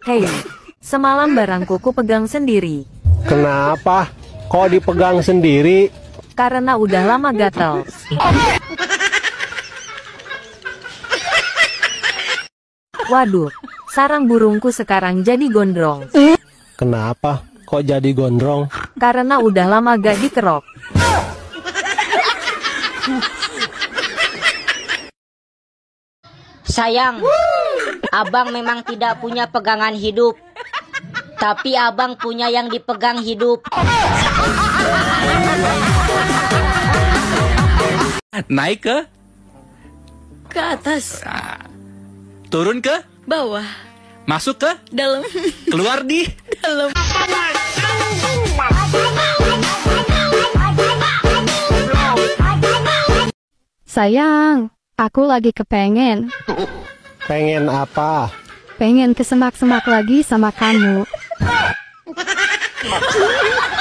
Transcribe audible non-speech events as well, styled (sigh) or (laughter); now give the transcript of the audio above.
Hei, semalam barangku ku pegang sendiri. Kenapa? Kok dipegang sendiri? Karena udah lama gatel. Waduh, sarang burungku sekarang jadi gondrong. Kenapa? Kok jadi gondrong? Karena udah lama gak dikerok. Sayang, abang memang tidak punya pegangan hidup. Tapi abang punya yang dipegang hidup. Naik ke, Ke atas, turun ke, bawah, masuk ke, dalam, keluar di. dalam. Sayang, aku lagi kepengen. Pengen apa? Pengen ke semak-semak lagi sama kamu. (laughs)